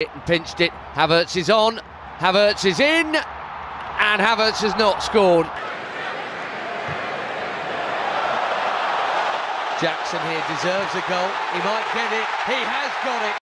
it and pinched it. Havertz is on. Havertz is in. And Havertz has not scored. Jackson here deserves a goal. He might get it. He has got it.